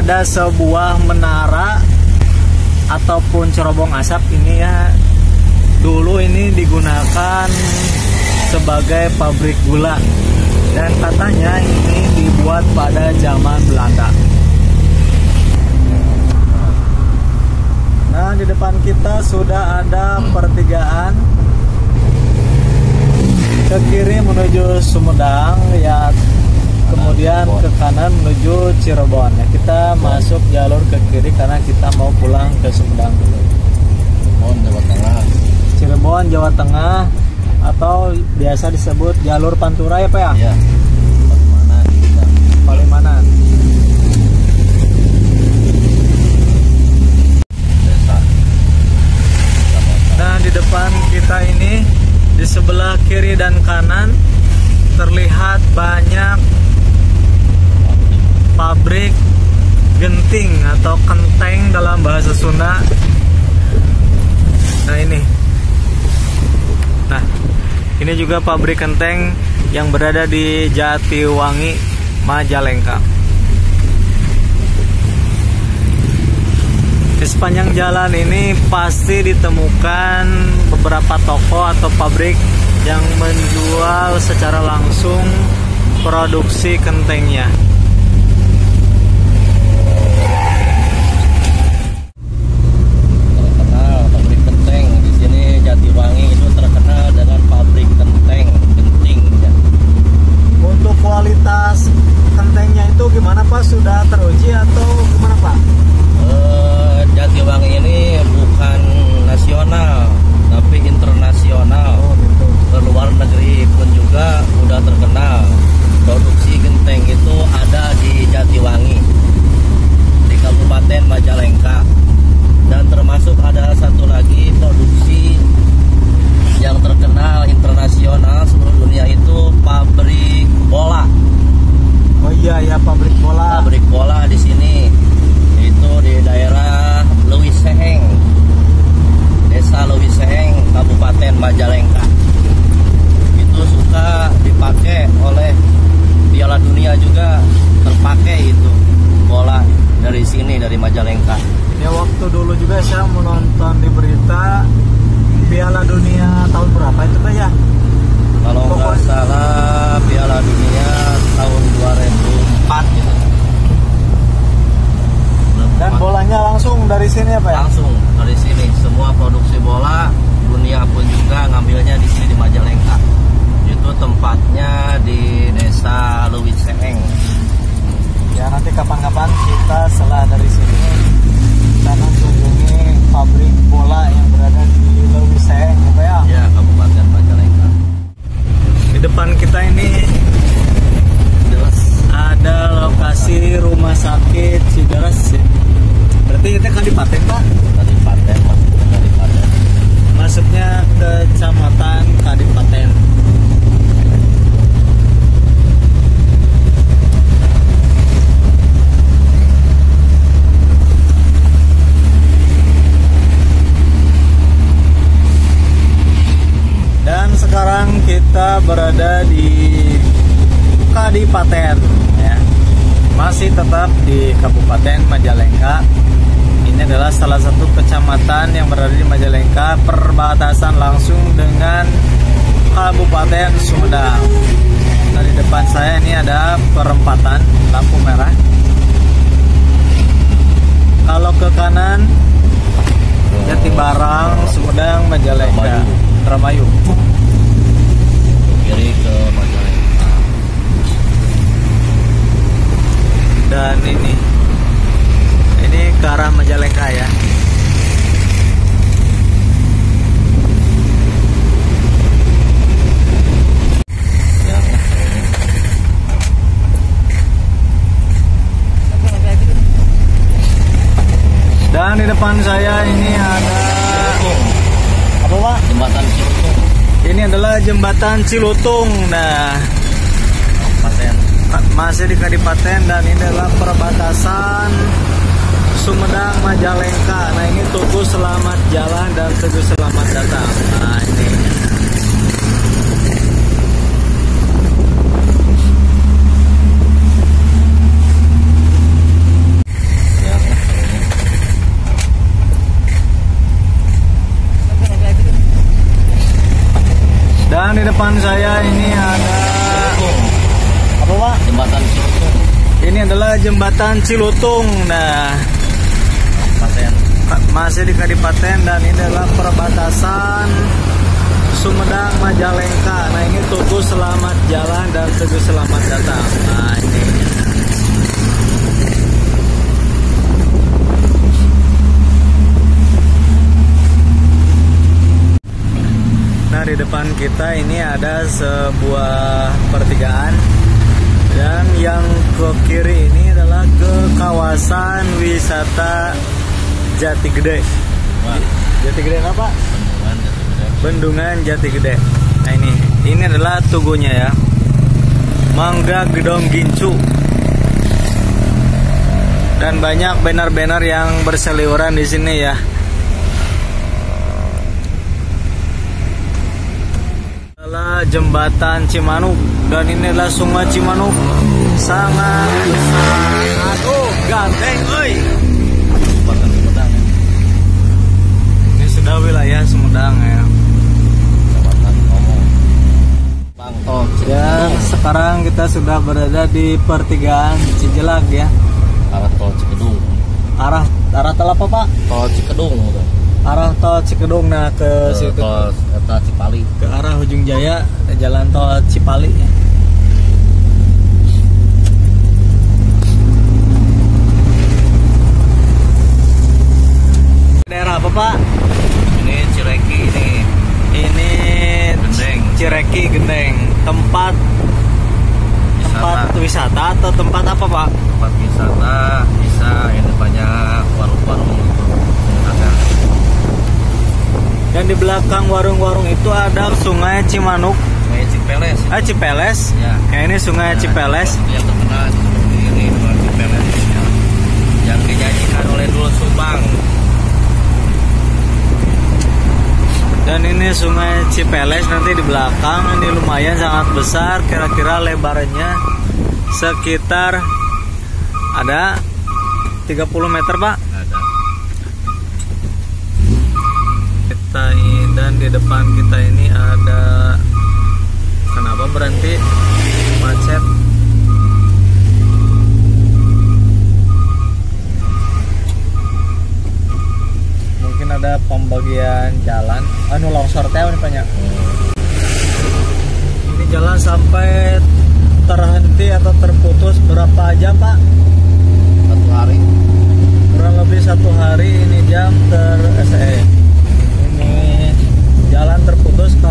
ada sebuah menara ataupun cerobong asap. Ini ya dulu ini digunakan sebagai pabrik gula. Dan katanya ini dibuat pada zaman Belanda. Nah, di depan kita sudah ada pertigaan. Ke kiri menuju Sumedang ya kemudian ke kanan menuju Cirebon. Ya kita masuk jalur ke kiri karena kita mau pulang ke Sumedang dulu. Cirebon Jawa Tengah. Cirebon Jawa Tengah atau biasa disebut jalur Pantura ya Pak ya? Ya mana kita Palimanan ini juga pabrik kenteng yang berada di Jatiwangi, Majalengka. Di sepanjang jalan ini pasti ditemukan beberapa toko atau pabrik yang menjual secara langsung produksi kentengnya. terkenal pabrik kenteng di sini Jatiwangi itu terkenal dengan pabrik kenteng genting ya. Untuk kualitas kentengnya itu gimana Pak? Sudah teruji atau gimana Pak? Eh, Jatiwangi ini bukan nasional tapi internasional gitu. ke luar negeri pun juga udah terkenal produksi genteng itu ada di Jatiwangi di Kabupaten Majalengka dan termasuk ada satu lagi produksi yang terkenal internasional seluruh dunia itu pabrik bola Oh iya ya pabrik bola. pabrik bola di sini itu di daerah Lewis Seheng desa Lewis Seheng Kabupaten Majalengka itu suka dipakai oleh Piala Dunia juga terpakai itu bola dari sini dari Majalengka Ya waktu dulu juga saya menonton di berita Piala Dunia tahun berapa itu Pak ya? kalau nggak Pokoknya- salah Piala Dunia tahun 2004 gitu Dan bolanya langsung dari sini Pak ya? langsung dari sini. Semua produksi bola dunia pun juga ngambilnya di sini di Majalengka. Itu tempatnya di desa Lewis Seheng Ya nanti kapan-kapan kita setelah dari sini kita kunjungi pabrik bola yang berada di Lewiseng ya Pak ya. ya Kabupaten Majalengka Di depan kita ini ada lokasi rumah sakit Cideres. ya. Berarti kita kan di Paten Pak. Kadipaten maksudnya Kadipaten Masuknya kecamatan Kadipaten. Dan sekarang berada di Kadipaten ya. Masih tetap di Kabupaten Majalengka. Ini adalah salah satu kecamatan yang berada di Majalengka perbatasan langsung dengan Kabupaten Sumedang. Nah, di depan saya ini ada perempatan lampu merah. Kalau ke kanan Jatibarang, Sumedang, Majalengka, Indramayu. kiri ke Majalengka Dan ini ini ke arah Majalengka ya. Dan di depan saya ini ada apa Pak? jembatan Cilutung Ini adalah jembatan Cilutung. Nah, masih di Kadipaten dan ini adalah perbatasan Sumedang Majalengka. Nah ini Tugu Selamat Jalan dan Tugu Selamat Datang. Nah ini. Dan di depan saya ini ada apa pak? Jembatan Cilutung. Ini adalah jembatan Cilutung. Nah, Paten. masih di Kadipaten dan ini adalah perbatasan Sumedang Majalengka. Nah ini Tugu Selamat Jalan dan Tugu Selamat Datang. Nah ini. Nah di depan kita ini ada sebuah pertigaan dan yang ke kiri ini adalah ke kawasan wisata Jati Gede. Wah, Jati Gede apa? bendungan Jati Gede. Bendungan Jati Gede. Nah ini, ini adalah tugunya ya. Mangga Gedong Gincu. Dan banyak banner-banner yang berseliweran di sini ya. Adalah jembatan Cimanuk dan ini adalah sungai Cimanuk sangat besar. Aduh, ganteng, oi. Ini sudah wilayah Sumedang ya. Tol Cikedung. sekarang kita sudah berada di pertigaan Cijelak ya. Arah Tol Cikedung. Arah arah tol apa Pak? Tol Cikedung. udah. Arah tol Cikedung nah ke Ke situ Tol Eta Cipali. ke arah Ujung Jaya ke jalan tol Cipali ya. Daerah apa Pak? Ini Cireki ini. Ini Cireki Gendeng. Tempat tempat wisata atau tempat apa Pak? tempat wisata bisa ini banyak warung-warung gitu ada Dan di belakang warung-warung itu ada Sungai Cimanuk, kayak Cipeles ah Cipeles. ya Kayak ini Sungai Nah, Cipeles. yang terkenal ini Sungai Cipeles ya. yang dinyanyikan oleh Dul Subang Dan ini Sungai Cipeles nanti di belakang ini lumayan sangat besar, kira-kira lebarnya sekitar ada 30 meter, Pak. ada Kita ini dan di depan kita ini ada kenapa berhenti macet? Ada pembagian jalan. Anu longsor teh ini banyak. Ini jalan sampai terhenti atau terputus berapa jam Pak? satu hari Kurang lebih satu hari ini jam ter eh, ini jalan terputus karena